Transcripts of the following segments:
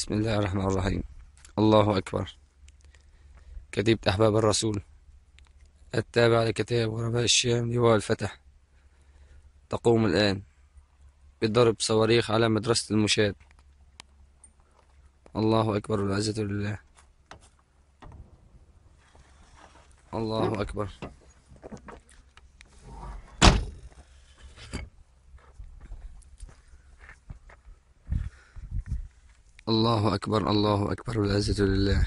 بسم الله الرحمن الرحيم. الله أكبر. كتيبة أحباب الرسول. التابع لكتاب غرباء الشام لواء الفتح. تقوم الآن. بضرب صواريخ على مدرسة المشاة. الله أكبر والعزة لله. الله أكبر. الله أكبر الله أكبر والعزة لله.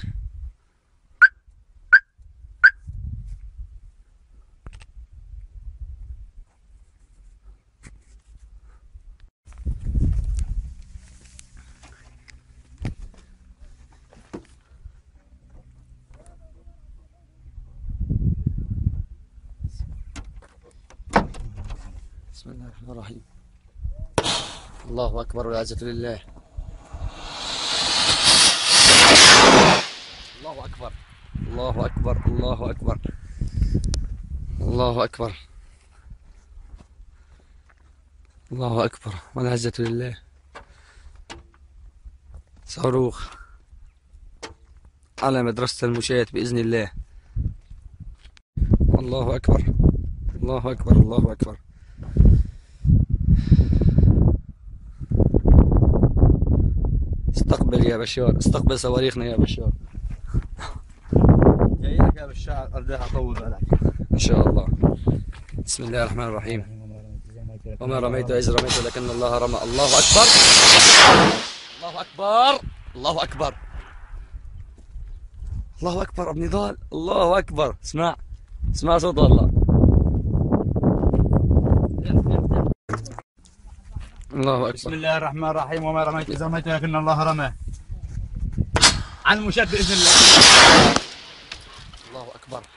بسم الله الرحمن الرحيم. الله أكبر والعزة لله. الله أكبر. الله أكبر. الله أكبر. الله أكبر. الله أكبر. والعزة لله. صاروخ. على مدرسة المشاة بإذن الله. الله أكبر. الله أكبر. الله أكبر. استقبل يا بشار. استقبل صواريخنا يا بشار. بالشعر أرجع أطول بالك إن شاء الله. بسم الله الرحمن الرحيم. وما رميت إذ رميت لكن الله رمى. الله أكبر. الله أكبر. الله أكبر. الله أكبر ابن ضال. الله أكبر. اسمع. اسمع صوت الله. الله بسم أكبر الله الرحمن الرحيم. وما رميت اذا رميت لكن الله رمى. عن المشاة باذن الله. الله أكبر